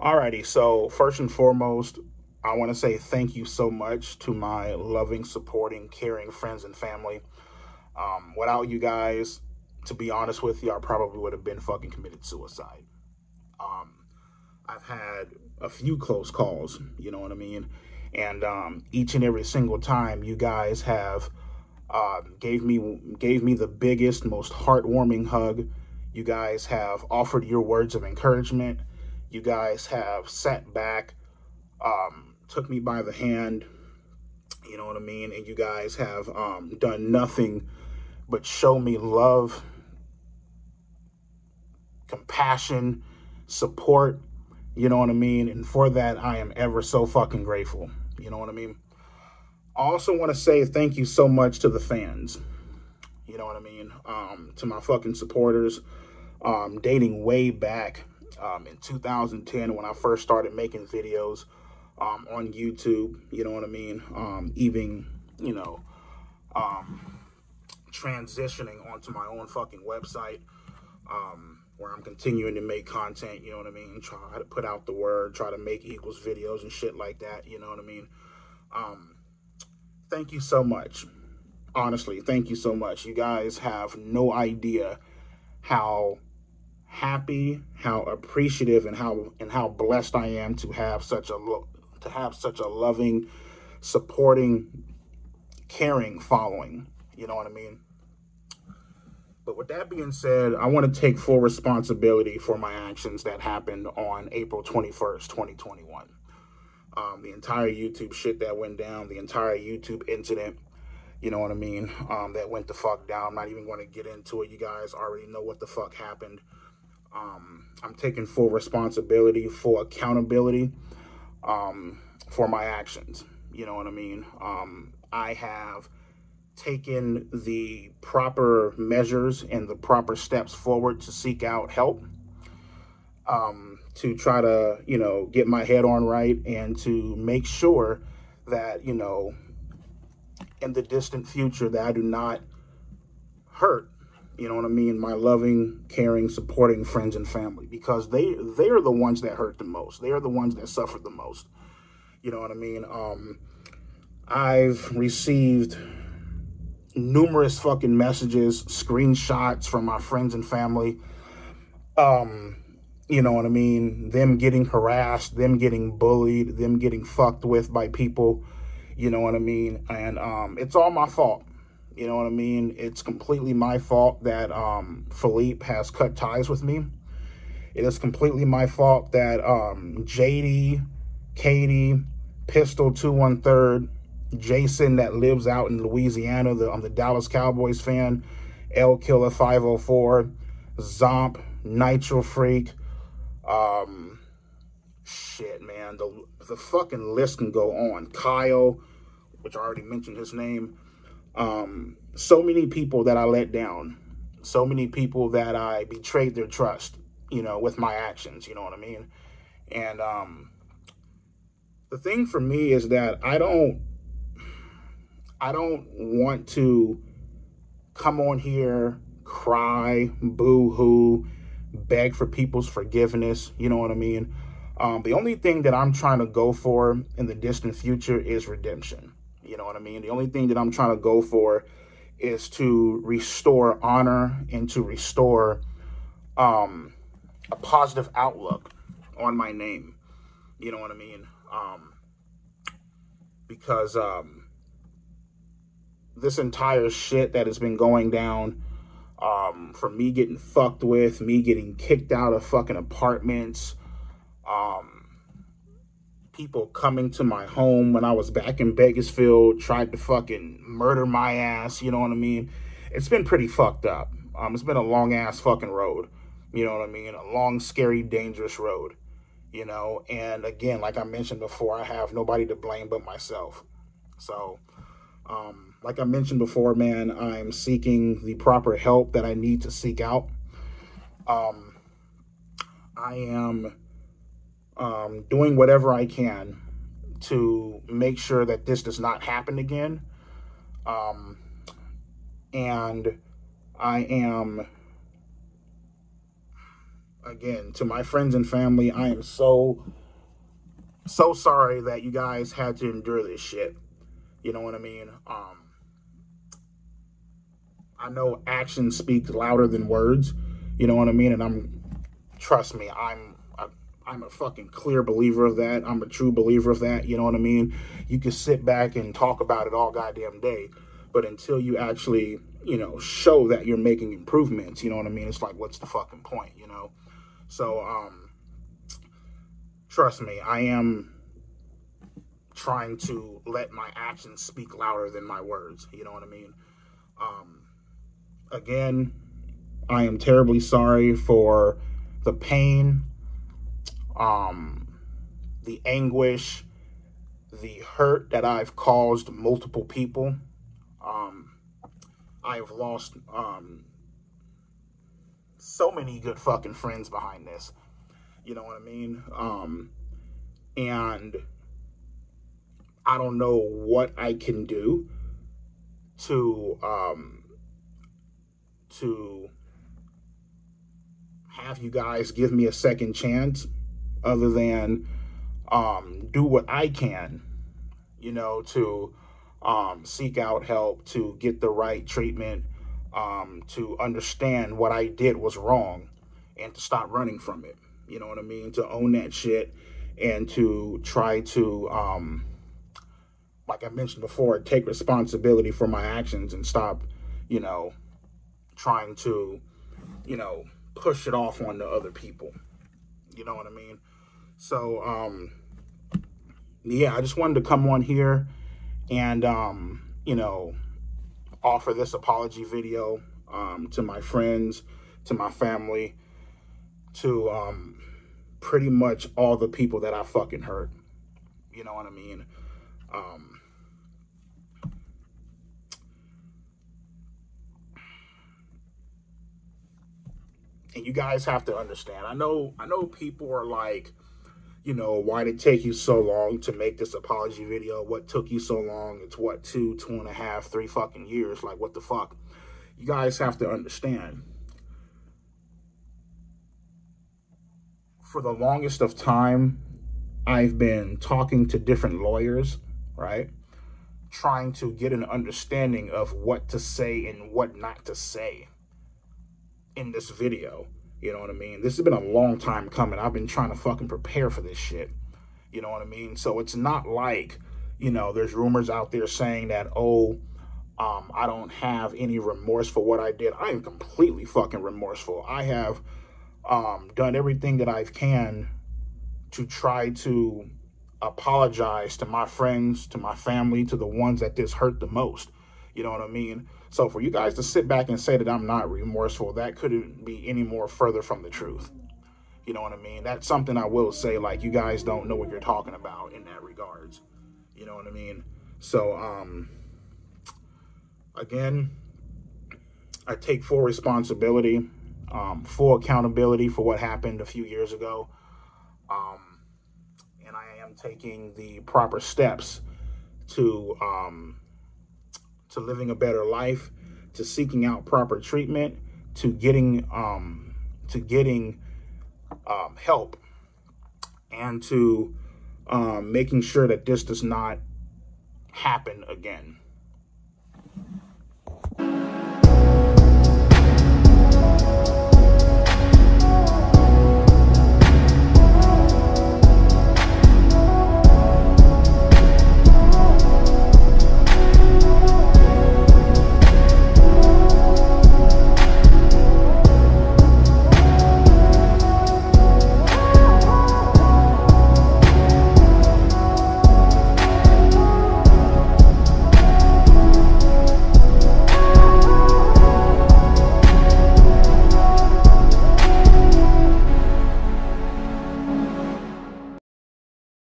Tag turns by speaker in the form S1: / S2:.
S1: Alrighty, so first and foremost, I want to say thank you so much to my loving, supporting, caring friends and family. Um, without you guys, to be honest with you, I probably would have been fucking committed suicide. Um, I've had a few close calls, you know what I mean? And um, each and every single time, you guys have uh, gave me gave me the biggest, most heartwarming hug. You guys have offered your words of encouragement. You guys have sat back, um, took me by the hand, you know what I mean? And you guys have um, done nothing but show me love, compassion, support, you know what I mean? And for that, I am ever so fucking grateful. You know what I mean? I also want to say thank you so much to the fans. You know what I mean? Um, to my fucking supporters, um, dating way back um, in 2010 when I first started making videos um, on YouTube. You know what I mean? Um, even, you know, um, transitioning onto my own fucking website um, where I'm continuing to make content, you know what I mean? Try to put out the word, try to make equals videos and shit like that, you know what I mean? Um, thank you so much. Honestly, thank you so much. You guys have no idea how happy, how appreciative, and how and how blessed I am to have such a to have such a loving, supporting, caring following. You know what I mean? But with that being said, I want to take full responsibility for my actions that happened on April 21st, 2021. Um, the entire YouTube shit that went down, the entire YouTube incident, you know what I mean, um, that went the fuck down. I'm not even going to get into it. You guys already know what the fuck happened. Um, I'm taking full responsibility, for accountability um, for my actions. You know what I mean? Um, I have taken the proper measures and the proper steps forward to seek out help, um, to try to, you know, get my head on right and to make sure that, you know, in the distant future that I do not hurt, you know what I mean, my loving, caring, supporting friends and family because they they are the ones that hurt the most. They are the ones that suffer the most. You know what I mean? Um, I've received numerous fucking messages, screenshots from my friends and family. Um, you know what I mean? Them getting harassed, them getting bullied, them getting fucked with by people. You know what I mean? And um, it's all my fault. You know what I mean? It's completely my fault that um, Philippe has cut ties with me. It is completely my fault that um, JD, Katie, Pistol 213, Jason that lives out in Louisiana, the, I'm the Dallas Cowboys fan, L Killer 504, Zomp, Nitro Freak, um, shit, man, the, the fucking list can go on. Kyle, which I already mentioned his name. Um, so many people that I let down, so many people that I betrayed their trust, you know, with my actions, you know what I mean? And, um, the thing for me is that I don't I don't want to come on here, cry, boo hoo, beg for people's forgiveness. You know what I mean? Um, the only thing that I'm trying to go for in the distant future is redemption. You know what I mean? The only thing that I'm trying to go for is to restore honor and to restore um, a positive outlook on my name. You know what I mean? Um, because um, this entire shit that has been going down um, from me getting fucked with, me getting kicked out of fucking apartments, um, people coming to my home when I was back in Bakersfield, tried to fucking murder my ass, you know what I mean? It's been pretty fucked up. Um, it's been a long ass fucking road, you know what I mean? A long, scary, dangerous road, you know? And again, like I mentioned before, I have nobody to blame but myself. So, um, like I mentioned before, man, I'm seeking the proper help that I need to seek out. Um, I am um, doing whatever I can to make sure that this does not happen again. Um, and I am again, to my friends and family, I am so, so sorry that you guys had to endure this shit. You know what I mean? Um, I know actions speak louder than words. You know what I mean? And I'm, trust me, I'm, I'm a fucking clear believer of that. I'm a true believer of that. You know what I mean? You can sit back and talk about it all goddamn day, but until you actually, you know, show that you're making improvements, you know what I mean? It's like, what's the fucking point, you know? So, um, trust me, I am trying to let my actions speak louder than my words. You know what I mean? Um, again, I am terribly sorry for the pain, um, the anguish, the hurt that I've caused multiple people. Um, I have lost um, so many good fucking friends behind this. You know what I mean? Um, and I don't know what I can do to um, to have you guys give me a second chance other than um, do what I can, you know, to um, seek out help, to get the right treatment, um, to understand what I did was wrong and to stop running from it. You know what I mean? To own that shit and to try to, um, like I mentioned before, take responsibility for my actions and stop, you know, trying to, you know, push it off on the other people. You know what I mean? So, um, yeah, I just wanted to come on here and, um, you know, offer this apology video um, to my friends, to my family, to um, pretty much all the people that I fucking hurt. You know what I mean? Um, and you guys have to understand. I know, I know people are like, you know, why did it take you so long to make this apology video? What took you so long? It's what, two, two and a half, three fucking years. Like, what the fuck? You guys have to understand. For the longest of time, I've been talking to different lawyers, right? Trying to get an understanding of what to say and what not to say in this video. You know what I mean? This has been a long time coming. I've been trying to fucking prepare for this shit. You know what I mean? So it's not like, you know, there's rumors out there saying that, oh, um, I don't have any remorse for what I did. I am completely fucking remorseful. I have um, done everything that I can to try to apologize to my friends, to my family, to the ones that this hurt the most. You know what I mean? So for you guys to sit back and say that I'm not remorseful, that couldn't be any more further from the truth. You know what I mean? That's something I will say, like, you guys don't know what you're talking about in that regards. You know what I mean? So, um, again, I take full responsibility, um, full accountability for what happened a few years ago. Um, and I am taking the proper steps to, um, to living a better life, to seeking out proper treatment, to getting um, to getting um, help, and to um, making sure that this does not happen again.